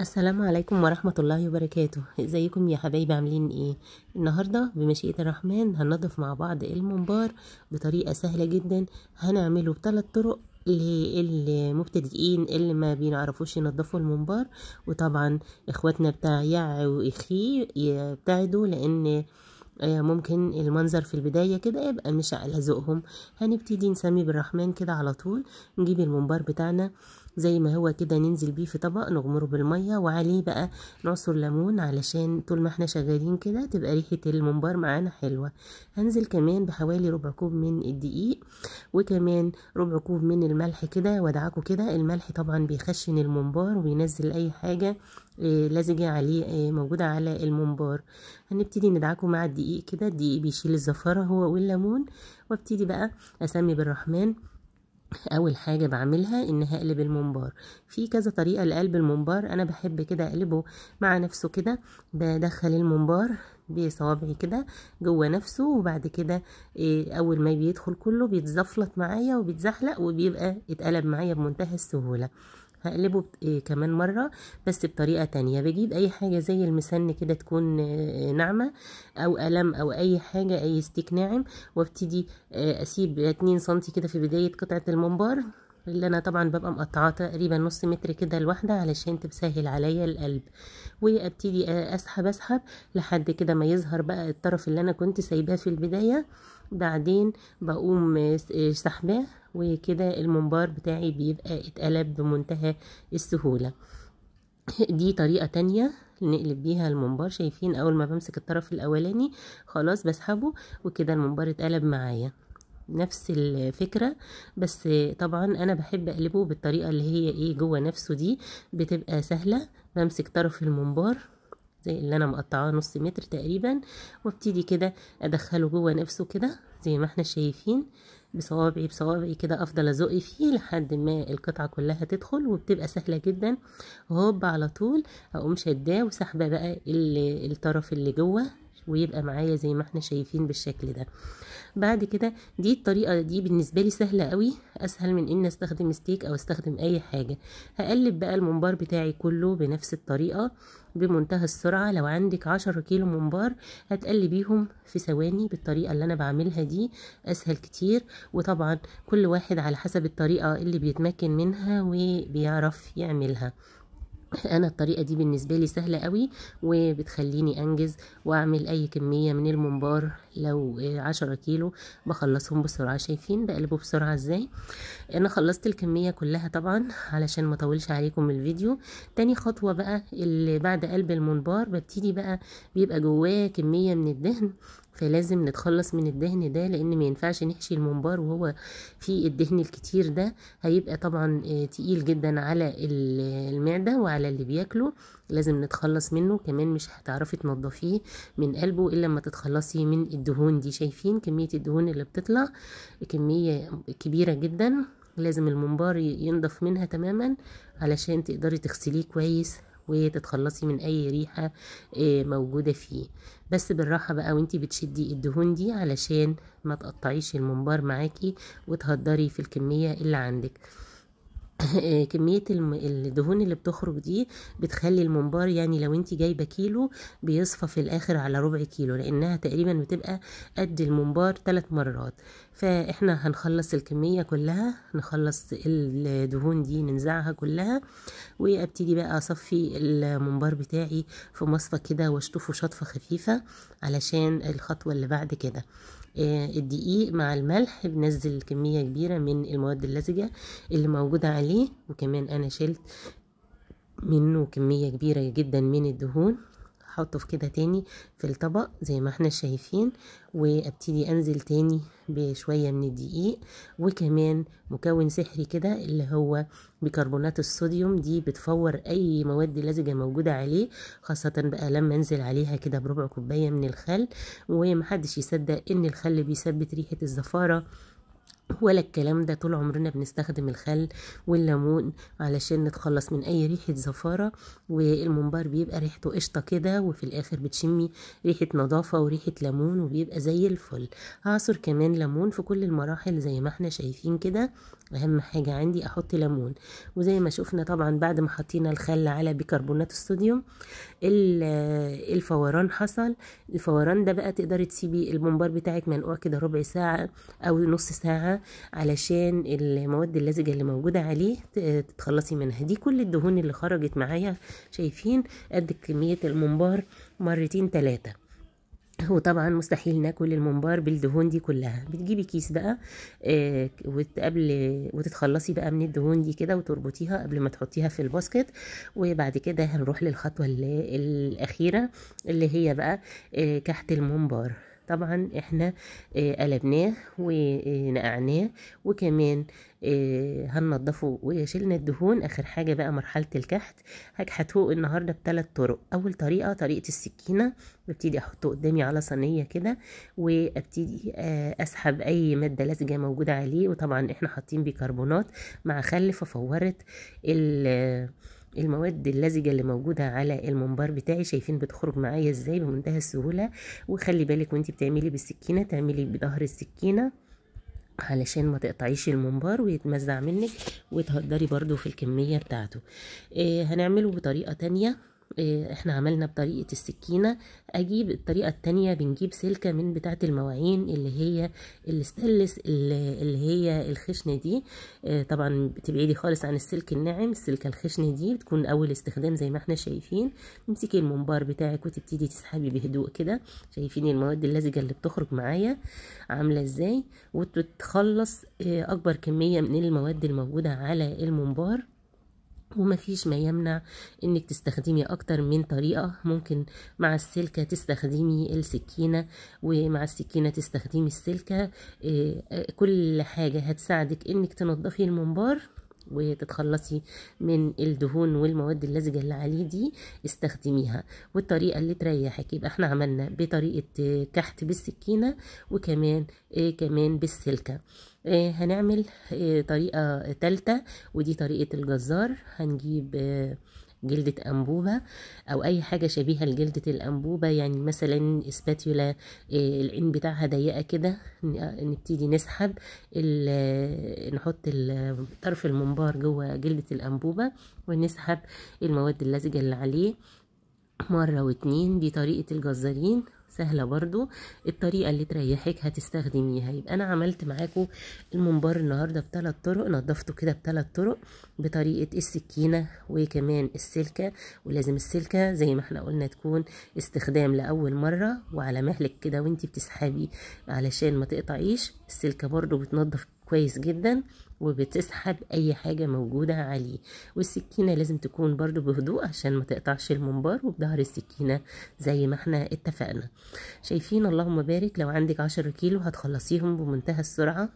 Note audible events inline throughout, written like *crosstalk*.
السلام عليكم ورحمة الله وبركاته. إزيكم يا حبايبي؟ عاملين إيه؟ النهاردة بمشيئة الرحمن هننضف مع بعض الممبار بطريقة سهلة جدا. هنعمله بثلاث طرق للمبتدئين اللي ما بيعرفوش ينضفوا الممبار. وطبعا إخواتنا بتاع يع وإخي يبتعدوا لأن ممكن المنظر في البداية كده يبقى مش على ذوقهم. هنبتدي نسمي بالرحمن كده على طول. نجيب الممبار بتاعنا. زي ما هو كده ننزل بيه في طبق نغمره بالمية وعليه بقى نعصر ليمون علشان طول ما إحنا شغالين كده تبقى ريحة الممبار معانا حلوة. هنزل كمان بحوالي ربع كوب من الدقيق وكمان ربع كوب من الملح كده وادعكه كده الملح طبعا بيخشن الممبار وبينزل أي حاجة لزجة عليه موجودة على الممبار. هنبتدي ندعكه مع الدقيق كده الدقيق بيشيل الزفارة هو والليمون وابتدي بقى أسمي بالرحمن. أول حاجة بعملها إن هقلب الممبار. في كذا طريقة لقلب الممبار. أنا بحب كده أقلبه مع نفسه كده. بدخل الممبار بصوابعي كده جوه نفسه وبعد كده أول ما بيدخل كله بيتزفلط معايا وبيتزحلق وبيبقى اتقلب معايا بمنتهى السهولة. هقلبه إيه كمان مرة بس بطريقة تانية. بجيب أي حاجة زي المسن كده تكون إيه ناعمة أو قلم أو أي حاجة أي ستيك ناعم وأبتدي إيه أسيب اتنين سنتي كده في بداية قطعة الممبار اللي أنا طبعا ببقى مقطعاه تقريبا نص متر كده الواحدة علشان تسهل عليا القلب. وأبتدي أسحب أسحب لحد كده ما يظهر بقى الطرف اللي أنا كنت سايباه في البداية. بعدين بقوم سحباه وكده الممبار بتاعي بيبقى اتقلب بمنتهى السهولة. دي طريقة تانية نقلب بيها الممبار. شايفين أول ما بمسك الطرف الأولاني خلاص بسحبه وكده الممبار اتقلب معايا. نفس الفكرة بس طبعا أنا بحب أقلبه بالطريقة اللي هي إيه جوه نفسه دي. بتبقى سهلة. بمسك طرف الممبار زي اللي أنا مقطعاه نص متر تقريبا وابتدي كده أدخله جوه نفسه كده زي ما إحنا شايفين بصوابعي بصوابعي كده أفضل أزق فيه لحد ما القطعة كلها تدخل وبتبقى سهلة جدا. هوب على طول أقوم شداه وسحبة بقى الطرف اللي جوه ويبقى معايا زي ما إحنا شايفين بالشكل ده. بعد كده دي الطريقة دي بالنسبة لي سهلة قوي. أسهل من ان أستخدم ستيك أو أستخدم أي حاجة. هقلب بقى الممبار بتاعي كله بنفس الطريقة بمنتهى السرعة. لو عندك عشرة كيلو ممبار هتقلبيهم في ثواني بالطريقة اللي أنا بعملها دي. أسهل كتير. وطبعا كل واحد على حسب الطريقة اللي بيتمكن منها وبيعرف يعملها. *coughs* أنا الطريقة دي بالنسبة لي سهلة قوي وبتخليني أنجز وأعمل أي كمية من الممبار. لو عشرة كيلو بخلصهم بسرعة. شايفين بقلبه بسرعة إزاي؟ أنا خلصت الكمية كلها طبعا علشان ما أطولش عليكم الفيديو. تاني خطوة بقى اللي بعد قلب الممبار ببتدي بقى بيبقى جواه كمية من الدهن. فلازم نتخلص من الدهن ده لأن ما ينفعش نحشي الممبار وهو فيه الدهن الكتير ده. هيبقى طبعا تقيل جدا على المعدة وعلى اللي بياكله. لازم نتخلص منه. كمان مش هتعرفي تنضفيه من قلبه إلا لما تتخلصي من الدهون دي. شايفين كمية الدهون اللي بتطلع؟ كمية كبيرة جدا. لازم الممبار ينضف منها تماما علشان تقدري تغسليه كويس. وتتخلصي من أي ريحة موجودة فيه. بس بالراحة بقى وانتي بتشدي الدهون دي علشان ما تقطعيش الممبار معاكي وتهدري في الكمية اللي عندك. *laughs* كمية الدهون اللي بتخرج دي بتخلي الممبار يعني لو انت جايبة كيلو بيصفى في الآخر على ربع كيلو لأنها تقريبا بتبقى قد الممبار ثلاث مرات. فإحنا هنخلص الكمية كلها نخلص الدهون دي ننزعها كلها وأبتدي بقى أصفي الممبار بتاعي في مصفى كده وأشطفه شطفة خفيفة علشان الخطوة اللي بعد كده. الدقيق مع الملح بنزل كمية كبيرة من المواد اللزجة اللي موجودة عليه وكمان أنا شلت منه كمية كبيرة جدا من الدهون. هحطه في كده تاني في الطبق زي ما إحنا شايفين وابتدي انزل تاني بشوية من الدقيق وكمان مكون سحري كده اللي هو بيكربونات الصوديوم. دي بتفور أي مواد لزجة موجودة عليه خاصة بقى لما انزل عليها كده بربع كوباية من الخل. ومحدش يصدق إن الخل بيثبت ريحة الزفارة ولا الكلام ده طول عمرنا بنستخدم الخل والليمون علشان نتخلص من أي ريحة زفارة والممبار بيبقى ريحته قشطة كده وفي الآخر بتشمي ريحة نظافة وريحة ليمون وبيبقى زي الفل. هعصر كمان ليمون في كل المراحل زي ما إحنا شايفين كده. أهم حاجة عندي أحط ليمون. وزي ما شفنا طبعا بعد ما حطينا الخل على بيكربونات الصوديوم الفوران حصل. الفوران ده بقى تقدري تسيبي الممبار بتاعك منقوع كده ربع ساعة أو نص ساعة علشان المواد اللزجة اللي موجودة عليه تتخلصي منها. دي كل الدهون اللي خرجت معايا. شايفين؟ قد كمية الممبار مرتين تلاتة. وطبعا مستحيل ناكل الممبار بالدهون دي كلها. بتجيبي كيس بقى آه وتقبل وتتخلصي بقى من الدهون دي كده وتربطيها قبل ما تحطيها في الباسكت. وبعد كده هنروح للخطوة الأخيرة اللي هي بقى آه كحت الممبار. طبعا إحنا آه قلبناه ونقعناه وكمان آه هننضفه وشيلنا الدهون. آخر حاجة بقى مرحلة الكحت. هكحته النهارده بثلاث طرق. أول طريقة طريقة السكينة. ببتدي احطه قدامي على صينية كده وأبتدي آه أسحب أي مادة لزجة موجودة عليه. وطبعا إحنا حاطين بيكربونات مع خل ففورت المواد اللزجة اللي موجودة على الممبار بتاعي شايفين بتخرج معايا إزاي بمنتهى السهولة. وخلي بالك وأنتي بتعملي بالسكينة تعملي بظهر السكينة علشان ما تقطعيش الممبار ويتمزع منك وتهدري برضو في الكمية بتاعته. إيه هنعمله بطريقة تانية. إحنا عملنا بطريقة السكينة. أجيب الطريقة التانية بنجيب سلكة من بتاعة المواعين اللي هي الاستانلس اللي هي الخشنة دي. آه طبعا بتبعدي خالص عن السلك الناعم. السلكة الخشنة دي بتكون أول استخدام زي ما إحنا شايفين. تمسكي الممبار بتاعك وتبتدي تسحبي بهدوء كده. شايفين المواد اللزجة اللي بتخرج معايا عاملة إزاي؟ وتتخلص آه أكبر كمية من المواد الموجودة على الممبار ومفيش ما يمنع إنك تستخدمي أكتر من طريقة. ممكن مع السلكة تستخدمي السكينة ومع السكينة تستخدمي السلكة. كل حاجة هتساعدك إنك تنضفي الممبار. وتتخلصي من الدهون والمواد اللزجة اللي عليه دي استخدميها. والطريقة اللي تريحك يبقى إحنا عملنا بطريقة كحت بالسكينة وكمان إيه كمان بالسلكة. إيه هنعمل إيه طريقة تالتة ودي طريقة الجزار. هنجيب إيه جلدة أنبوبة أو أي حاجة شبيهة لجلدة الأنبوبة يعني مثلا اسباتيولا العين بتاعها ضيقة كده نبتدي نسحب نحط طرف المنبار جوه جلدة الأنبوبة ونسحب المواد اللزجة اللي عليه مرة واتنين. دي طريقة الجزارين. سهلة برضو. الطريقة اللي تريحك هتستخدميها. يبقى أنا عملت معاكم الممبار النهاردة بثلاث طرق نضفته كده بثلاث طرق بطريقة السكينة وكمان السلكة. ولازم السلكة زي ما إحنا قلنا تكون استخدام لأول مرة وعلى مهلك كده وإنتي بتسحبي علشان ما تقطعيش. السلكة برضو بتنضف كويس جدا وبتسحب أي حاجة موجودة عليه. والسكينة لازم تكون برضو بهدوء عشان ما تقطعش الممبار وبظهر السكينة زي ما إحنا اتفقنا. شايفين اللهم بارك لو عندك عشرة كيلو هتخلصيهم بمنتهى السرعة.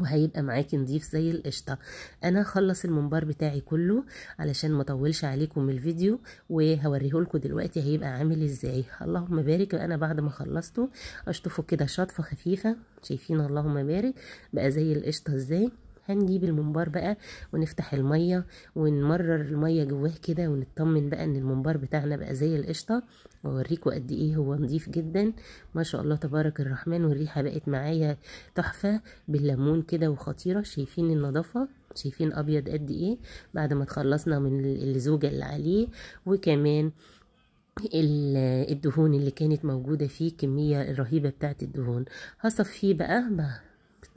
وهيبقى معاكي نضيف زي القشطة. أنا هخلص الممبار بتاعي كله علشان ما أطولش عليكم الفيديو وهوريه لكم دلوقتي هيبقى عامل إزاي. اللهم بارك أنا بعد ما خلصته أشطفه كده شطفة خفيفة. شايفين اللهم بارك. بقى زي القشطة إزاي؟ هنجيب الممبار بقى ونفتح المية ونمرر المية جواه كده ونطمن بقى إن الممبار بتاعنا بقى زي القشطة. وأوريكم قد إيه هو نضيف جدا. ما شاء الله تبارك الرحمن والريحة بقت معايا تحفة بالليمون كده وخطيرة. شايفين النظافة شايفين أبيض قد إيه بعد ما تخلصنا من الزوجة اللي عليه. وكمان الدهون اللي كانت موجودة فيه كمية الرهيبة بتاعت الدهون. هصفيه بقى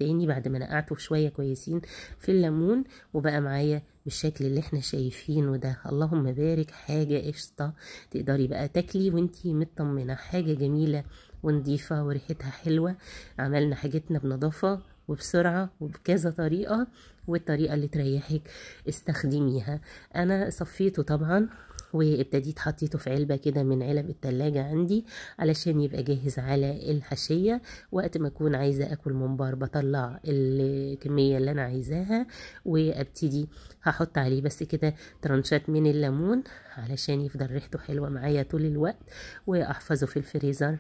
تاني بعد ما نقعته شوية كويسين في الليمون وبقى معايا بالشكل اللي إحنا شايفينه ده. اللهم بارك. حاجة قشطة. تقدري بقى تاكلي وانتي مطمنة. حاجة جميلة ونضيفة وريحتها حلوة. عملنا حاجتنا بنظافة وبسرعة وبكذا طريقة والطريقة اللي تريحك استخدميها. أنا صفيته طبعا وابتديت حطيته في علبة كده من علب التلاجة عندي علشان يبقى جاهز على الحشية. وقت ما أكون عايزة آكل ممبار بطلع الكمية اللي أنا عايزاها وأبتدي هحط عليه بس كده ترانشات من الليمون علشان يفضل ريحته حلوة معايا طول الوقت وأحفظه في الفريزر.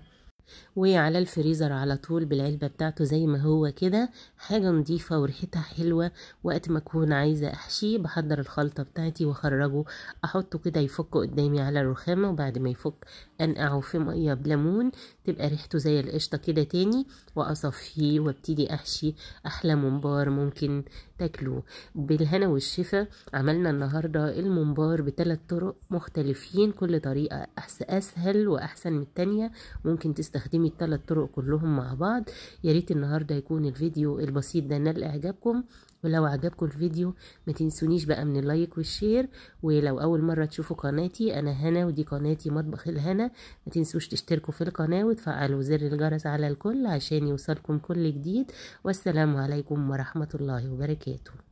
وعلى الفريزر على طول بالعلبة بتاعته زي ما هو كده. حاجة نظيفة وريحتها حلوة. وقت ما أكون عايزة أحشيه بحضر الخلطة بتاعتي وأخرجه. أحطه كده يفك قدامي على الرخامة وبعد ما يفك أنقعه في مية بليمون. تبقى ريحته زي القشطة كده تاني. وأصفيه وأبتدي أحشي. أحلى ممبار ممكن تاكلوه بالهنا والشفا عملنا النهاردة الممبار بثلاث طرق مختلفين. كل طريقة أسهل وأحسن من التانية. ممكن تستخدمي الثلاث طرق كلهم مع بعض. يا ريت النهارده يكون الفيديو البسيط ده نال إعجابكم ولو عجبكم الفيديو ما تنسونيش بقى من اللايك والشير. ولو أول مرة تشوفوا قناتي أنا هنا ودي قناتي مطبخ الهنا. ما تنسوش تشتركوا في القناة وتفعلوا زر الجرس على الكل عشان يوصلكم كل جديد. والسلام عليكم ورحمة الله وبركاته.